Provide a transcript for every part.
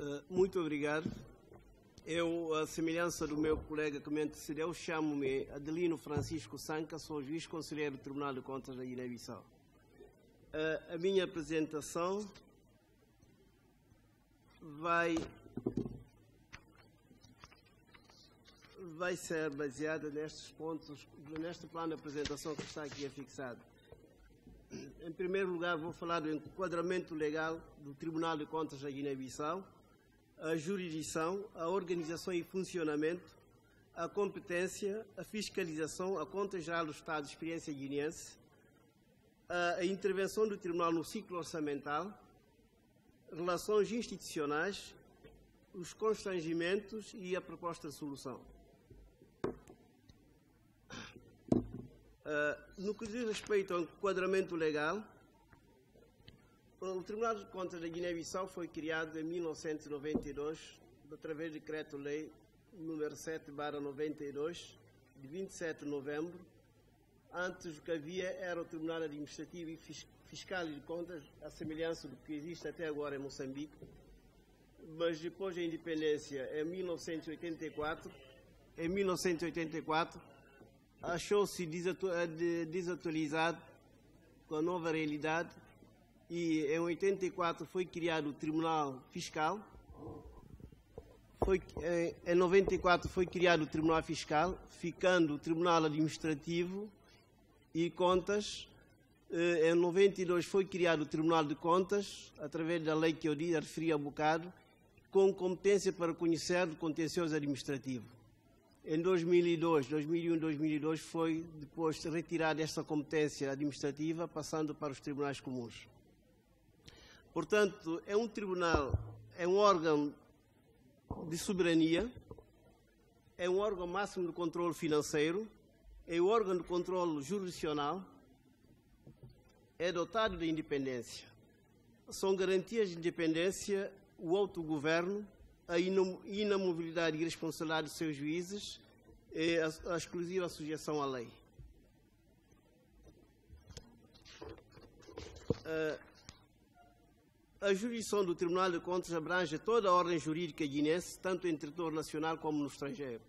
Uh, muito obrigado. Eu, a semelhança do meu colega que me antecedeu, chamo-me Adelino Francisco Sanca, sou juiz conselheiro do Tribunal de Contas da Guiné-Bissau. Uh, a minha apresentação vai, vai ser baseada nestes pontos, neste plano de apresentação que está aqui afixado. Em primeiro lugar, vou falar do enquadramento legal do Tribunal de Contas da Guiné-Bissau, a jurisdição, a organização e funcionamento, a competência, a fiscalização, a conta geral do Estado de experiência guineense, a, intervenção do Tribunal no ciclo orçamental, relações institucionais, os constrangimentos e a proposta de solução. Uh, no que diz respeito ao enquadramento legal, o Tribunal de Contas da Guiné-Bissau foi criado em 1992, através do Decreto-Lei número 7, 92, de 27 de novembro. Antes o que havia era o Tribunal Administrativo e Fiscal de Contas, a semelhança do que existe até agora em Moçambique. Mas depois da independência, em 1984, em 1984, achou-se desatualizado com a nova realidade e em 84 foi criado o Tribunal Fiscal. Foi, em 94 foi criado o Tribunal Fiscal, ficando o Tribunal Administrativo e Contas. Eh, em 92 foi criado o Tribunal de Contas, através da lei que eu referi há bocado, com competência para conhecer do contencioso administrativo. Em 2002, 2001 2002 foi depois retirada esta competência administrativa, passando para os tribunais comuns. Portanto, é um tribunal, é um órgão de soberania, é um órgão máximo de controle financeiro, é um órgão de controle jurisdicional, é dotado de independência. São garantias de independência o autogoverno, a inamovilidade e responsabilidade dos seus juízes a exclusiva sujeição à lei. Uh, a jurisdição do Tribunal de Contas abrange toda a ordem jurídica guinense, tanto em território nacional como no estrangeiro.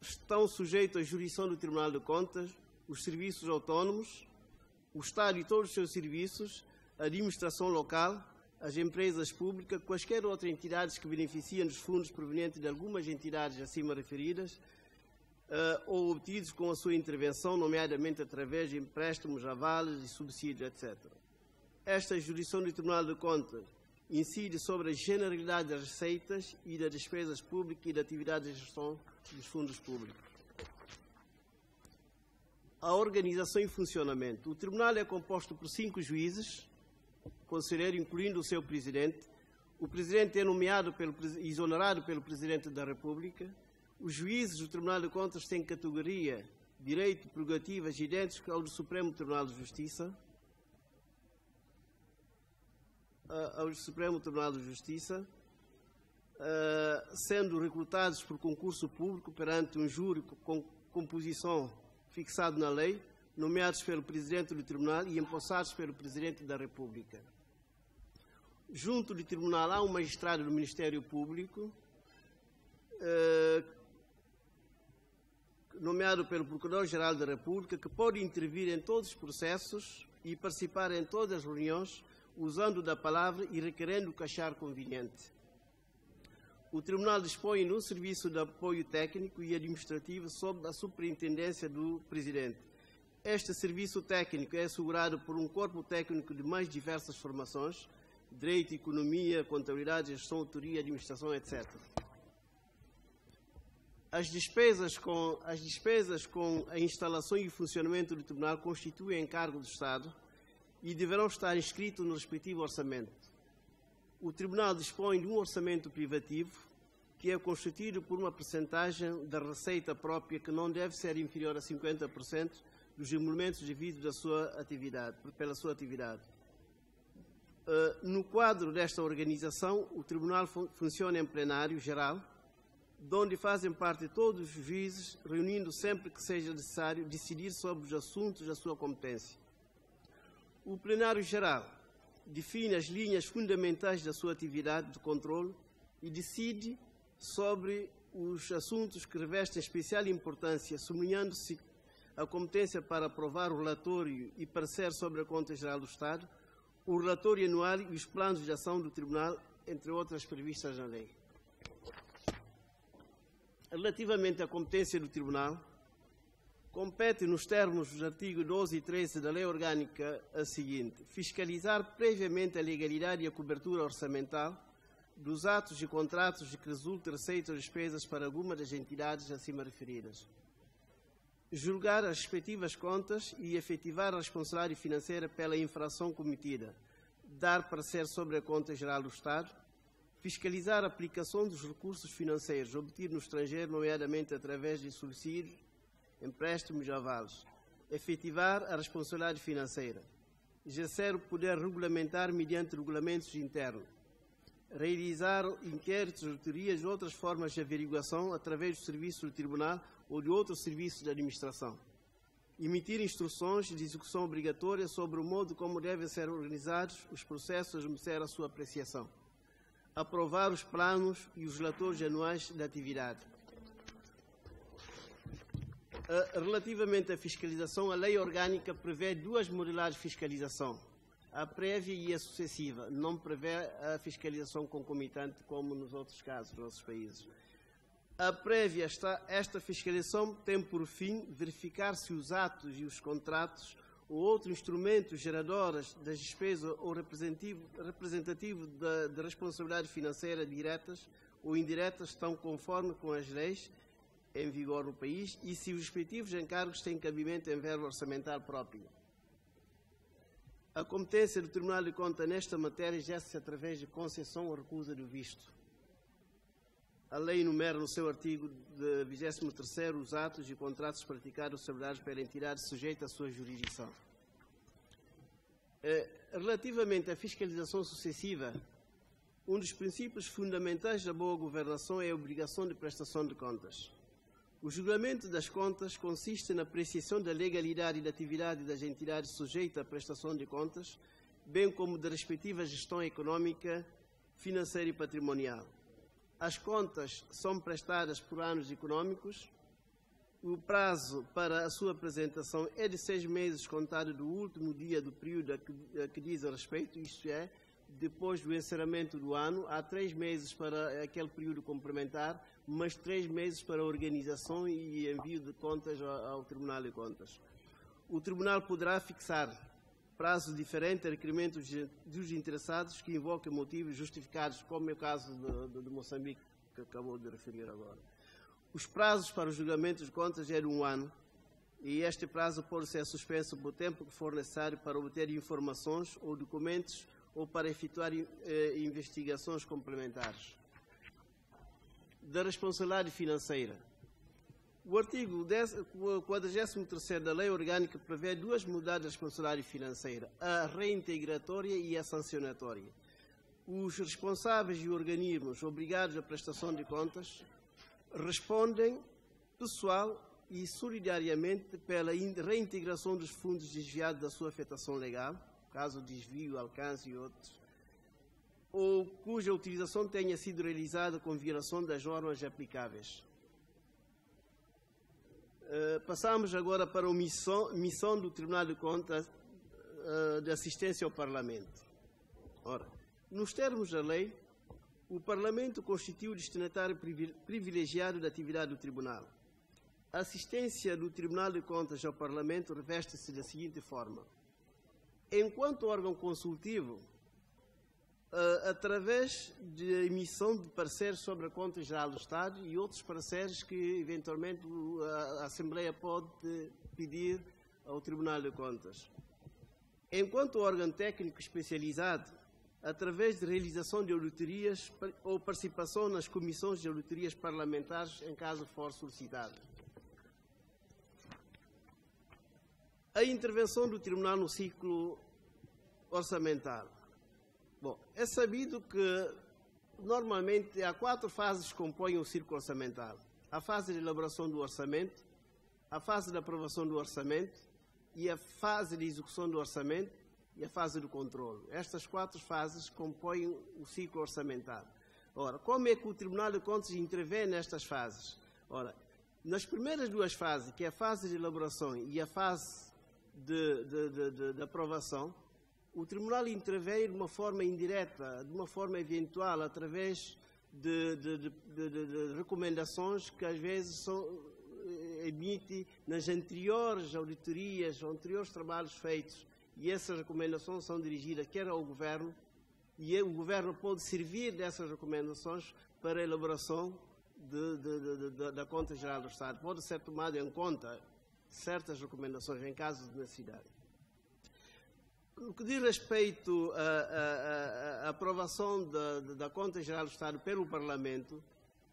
Estão sujeitos à jurisdição do Tribunal de Contas os serviços autônomos, o Estado e todos os seus serviços, a administração local, as empresas públicas, quaisquer outras entidades que beneficiam dos fundos provenientes de algumas entidades acima referidas, uh, ou obtidos com a sua intervenção, nomeadamente através de empréstimos, avales e subsídios, etc esta jurisdição do Tribunal de Contas incide sobre a generalidade das receitas e das despesas públicas e da atividade de gestão dos fundos públicos. A organização e funcionamento. O Tribunal é composto por cinco juízes, conselheiro, incluindo o seu presidente. O presidente é nomeado pelo, exonerado pelo Presidente da República. Os juízes do Tribunal de Contas têm categoria, direito, prerrogativas idênticas ao do Supremo Tribunal de Justiça ao Supremo Tribunal de Justiça, sendo recrutados por concurso público perante um júri com composição fixado na lei, nomeados pelo Presidente do Tribunal e empossados pelo Presidente da República. Junto do Tribunal há um magistrado do Ministério Público, nomeado pelo Procurador-Geral da República, que pode intervir em todos os processos e participar em todas as reuniões usando da palavra e requerendo o que achar conveniente. O Tribunal dispõe no serviço de apoio técnico e administrativo sob a superintendência do Presidente. Este serviço técnico é assegurado por um corpo técnico de mais diversas formações, direito, economia, contabilidade, gestão, autoria, administração, etc. As despesas, com, as despesas com a instalação e funcionamento do Tribunal constituem encargo do Estado, e deverão estar inscritos no respectivo orçamento. O Tribunal dispõe de um orçamento privativo que é constituído por uma percentagem da receita própria que não deve ser inferior a 50% dos emolumentos devidos da sua atividade, pela sua atividade. Uh, no quadro desta organização, o Tribunal fun funciona em plenário geral, onde fazem parte todos os juízes, reunindo sempre que seja necessário decidir sobre os assuntos da sua competência. O plenário geral define as linhas fundamentais da sua atividade de controle e decide sobre os assuntos que revestem especial importância, sublinhando-se a competência para aprovar o relatório e parecer sobre a Conta Geral do Estado, o relatório anual e os planos de ação do Tribunal, entre outras previstas na lei. Relativamente à competência do Tribunal, compete, nos termos dos artigos 12 e 13 da Lei Orgânica, a seguinte: fiscalizar previamente a legalidade e a cobertura orçamental dos atos e contratos de que resultem receitas ou despesas para alguma das entidades acima referidas. Julgar as respectivas contas e efetivar a responsabilidade financeira pela infração cometida. Dar parecer sobre a conta geral do Estado. Fiscalizar a aplicação dos recursos financeiros obtidos no estrangeiro, nomeadamente através de subsídios, empréstimos avalos. Efetivar a responsabilidade financeira. Exercer o poder regulamentar mediante regulamentos internos realizar inquéritos, auditorias e outras formas de averiguação através do serviço do Tribunal ou de outros serviços de administração. Emitir instruções de execução obrigatória sobre o modo como devem ser organizados os processos a merecer a sua apreciação. Aprovar os planos e os relatórios anuais de atividade. Relativamente à fiscalização, a lei orgânica prevê duas modalidades de fiscalização a prévia e a sucessiva, não prevê a fiscalização concomitante como nos outros casos, nos nossos países. A prévia, está, esta fiscalização tem por fim verificar se os atos e os contratos ou outros instrumentos geradores das despesas ou representativo, representativo da, da responsabilidade financeira diretas ou indiretas estão conforme com as leis em vigor no país e se os respectivos encargos têm cabimento em verba orçamental própria. A competência do Tribunal de Contas nesta matéria exerce-se através de concessão ou recusa do visto. A lei enumera no seu artigo de 23 os atos e contratos praticados celebrados pela entidade sujeita à sua jurisdição. Eh, relativamente à fiscalização sucessiva, um dos princípios fundamentais da boa governação é a obrigação de prestação de contas. O julgamento das contas consiste na apreciação da legalidade da atividade das entidades sujeitas à prestação de contas, bem como da respectiva gestão econômica, financeira e patrimonial. As contas são prestadas por anos econômicos. O prazo para a sua apresentação é de seis meses contado do último dia do período a que, a que diz respeito, isto é, depois do encerramento do ano, há três meses para aquele período complementar, mas três meses para a organização e envio de contas ao Tribunal de Contas. O Tribunal poderá fixar prazos diferentes a requerimentos dos interessados que invoquem motivos justificados, como é o caso de, de Moçambique, que acabou de referir agora. Os prazos para o julgamento de contas de um ano, e este prazo pode ser suspenso por tempo que for necessário para obter informações ou documentos ou para efetuar eh, investigações complementares da responsabilidade financeira. O artigo 43 da Lei Orgânica prevê duas modalidades de responsabilidade financeira, a reintegratória e a sancionatória. Os responsáveis e organismos obrigados à prestação de contas respondem pessoal e solidariamente pela reintegração dos fundos desviados da sua afetação legal, caso desvio, alcance e outros, ou cuja utilização tenha sido realizada com violação das normas aplicáveis. Uh, passamos agora para a missão, missão do Tribunal de Contas uh, de assistência ao Parlamento. Ora, nos termos da lei, o Parlamento constitui o destinatário privilegiado da atividade do Tribunal. A assistência do Tribunal de Contas ao Parlamento reveste-se da seguinte forma. Enquanto órgão consultivo, uh, através de emissão de pareceres sobre a conta geral do Estado e outros pareceres que, eventualmente, a Assembleia pode pedir ao Tribunal de Contas. Enquanto órgão técnico especializado, através de realização de auditorias ou participação nas comissões de auditorias parlamentares, em caso for solicitado. A intervenção do Tribunal no ciclo orçamental. Bom, é sabido que normalmente há quatro fases que compõem o círculo orçamental. A fase de elaboração do orçamento, a fase de aprovação do orçamento e a fase de execução do orçamento e a fase do controle. Estas quatro fases compõem o ciclo orçamental. Ora, como é que o Tribunal de Contas intervém nestas fases? Ora, nas primeiras duas fases, que é a fase de elaboração e a fase de, de, de, de aprovação, o Tribunal intervém de uma forma indireta, de uma forma eventual, através de, recomendações que às vezes são, eh, emite nas anteriores auditorias, anteriores trabalhos feitos, e essas recomendações são dirigidas quer ao Governo, e o Governo pode servir dessas recomendações para a elaboração de, de, de, da Conta Geral do Estado. Pode ser tomado em conta certas recomendações em caso de necessidade. No que diz respeito à, aprovação da, da, Conta Geral do Estado pelo Parlamento,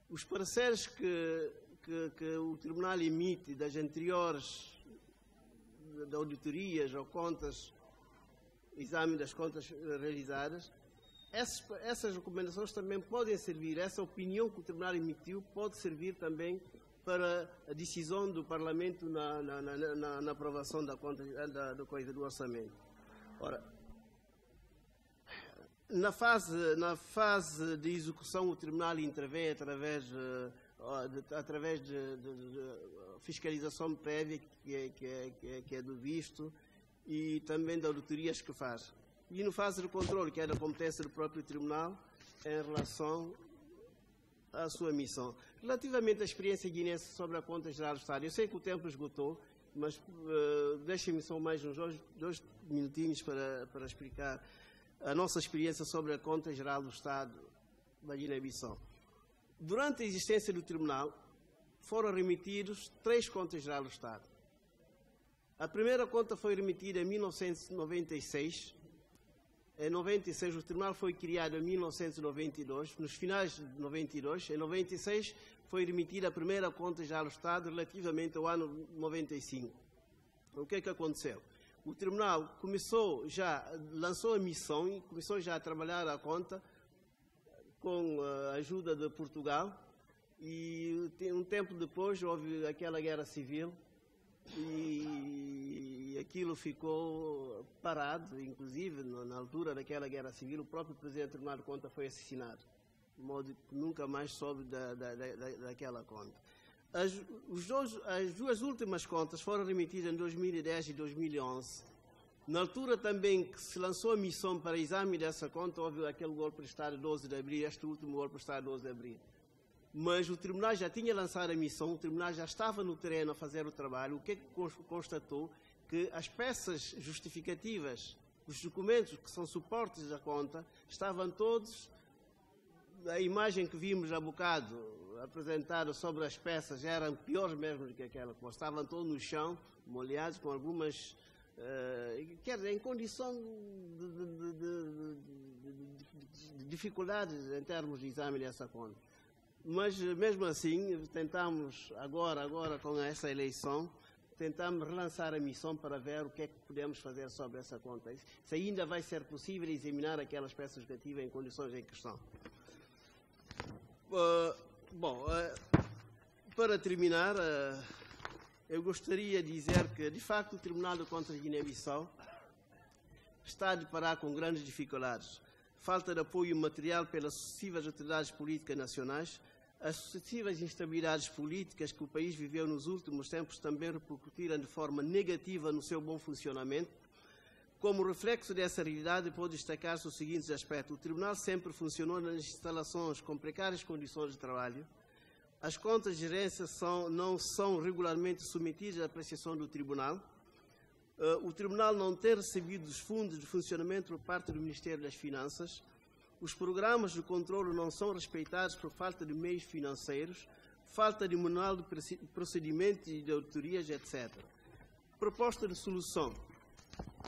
os pareceres que, que, que o Tribunal emite das anteriores de auditorias ou contas, exame das contas realizadas, essas, essas, recomendações também podem servir, essa opinião que o Tribunal emitiu pode servir também para a decisão do Parlamento na, na, na, na aprovação da conta da, da coisa do orçamento. Ora, na fase, na fase de execução, o Tribunal intervém através, de, através de, de, de, fiscalização prévia, que é, que, é, que, é, que é do visto, e também de auditorias que faz e no fase de controle, que é da competência do próprio Tribunal, em relação à sua missão. Relativamente à experiência guinense sobre a conta geral do Estado, eu sei que o tempo esgotou, mas uh, deixem-me só mais uns dois, dois minutinhos para, para explicar a nossa experiência sobre a conta geral do Estado da Guiné-Bissau. Durante a existência do Tribunal, foram remitidos três contas gerais do Estado. A primeira conta foi remitida em 1996, em 96, o tribunal foi criado em 1992, nos finais de 92. Em 96 foi emitida a primeira conta já ao Estado relativamente ao ano 95. O que é que aconteceu? O tribunal começou já, lançou a missão e começou já a trabalhar a conta com a ajuda de Portugal e um tempo depois houve aquela guerra civil e aquilo ficou parado, inclusive na altura daquela guerra civil, o próprio presidente do Tribunal de Contas foi assassinado, de modo que nunca mais soube da, da, da, daquela conta. As, dois, as duas últimas contas foram remetidas em 2010 e 2011. Na altura também que se lançou a missão para exame dessa conta, houve aquele golpe de Estado 12 de abril, este último golpe de Estado 12 de abril mas o tribunal já tinha lançado a missão, o tribunal já estava no terreno a fazer o trabalho. O que é que constatou? Que as peças justificativas, os documentos que são suportes da conta, estavam todos. A imagem que vimos há bocado apresentada sobre as peças eram piores mesmo do que aquela que estavam todos no chão, molhados, com algumas. Uh, quer dizer, em condição de, de, de, de dificuldades em termos de exame dessa conta. Mas mesmo assim, tentamos agora, agora com essa eleição, tentamos relançar a missão para ver o que é que podemos fazer sobre essa conta. Se ainda vai ser possível examinar aquelas peças cativas em condições em questão. Uh, bom, uh, para terminar, uh, eu gostaria de dizer que, de facto, o Tribunal de Contas de Guiné-Bissau está a deparar com grandes dificuldades. Falta de apoio material pelas sucessivas autoridades políticas nacionais, as sucessivas instabilidades políticas que o país viveu nos últimos tempos também repercutiram de forma negativa no seu bom funcionamento. Como reflexo dessa realidade, pode destacar-se os seguintes aspectos. O Tribunal sempre funcionou nas instalações com precárias condições de trabalho. As contas de gerência são, não são regularmente submetidas à apreciação do Tribunal. Uh, o Tribunal não tem recebido os fundos de funcionamento por parte do Ministério das Finanças os programas de controle não são respeitados por falta de meios financeiros, falta de manual de procedimentos e de auditorias, etc. Proposta de solução.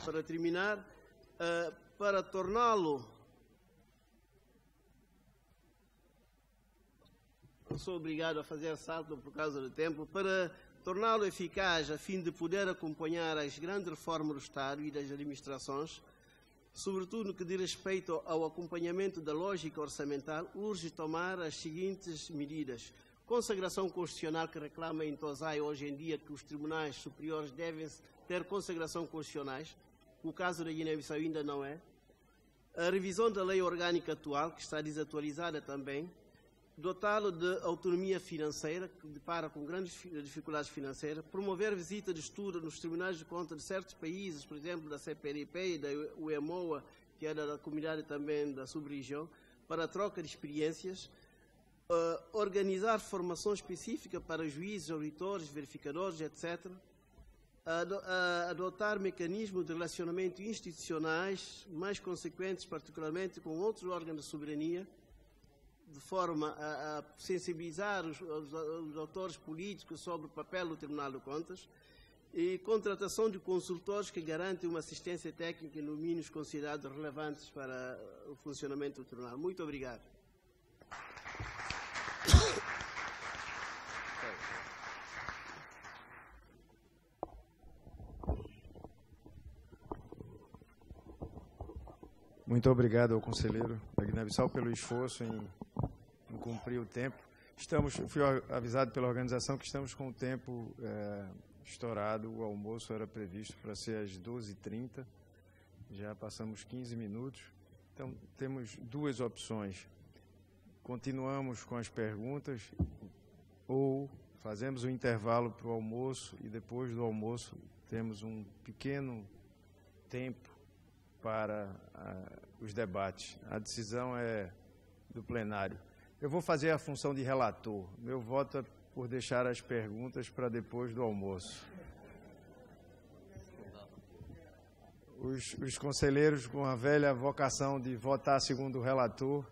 Para terminar, uh, para torná-lo não sou obrigado a fazer salto por causa do tempo, para torná-lo eficaz a fim de poder acompanhar as grandes reformas do Estado e das administrações, sobretudo no que diz respeito ao acompanhamento da lógica orçamental, urge tomar as seguintes medidas. Consagração constitucional que reclama em Tosai hoje em dia que os tribunais superiores devem ter consagração constitucionais, o caso da Guiné-Bissau ainda não é. a revisão da lei orgânica atual, que está desatualizada também, dotá-lo de autonomia financeira, que depara com grandes dificuldades financeiras, promover visita de estudo nos tribunais de contas de certos países, por exemplo, da CPRP e da UEMOA, que é da comunidade também da sub-região, para a troca de experiências, uh, organizar formação específica para juízes, auditores, verificadores, etc., adotar mecanismos de relacionamento institucionais mais consequentes, particularmente com outros órgãos de soberania, de forma a, a sensibilizar os, os, os, autores políticos sobre o papel do Tribunal de Contas e contratação de consultores que garantem uma assistência técnica no mínimos considerados relevantes para o funcionamento do Tribunal. Muito obrigado. Muito obrigado ao conselheiro da Guiné-Bissau pelo esforço em, em, cumprir o tempo. Estamos, fui avisado pela organização que estamos com o tempo é, estourado. O almoço era previsto para ser às 12h30. Já passamos 15 minutos. Então, temos duas opções. Continuamos com as perguntas ou fazemos um intervalo para o almoço e depois do almoço temos um pequeno tempo para uh, os debates. A decisão é do plenário. Eu vou fazer a função de relator. Meu voto é por deixar as perguntas para depois do almoço. Os, os conselheiros com a velha vocação de votar segundo o relator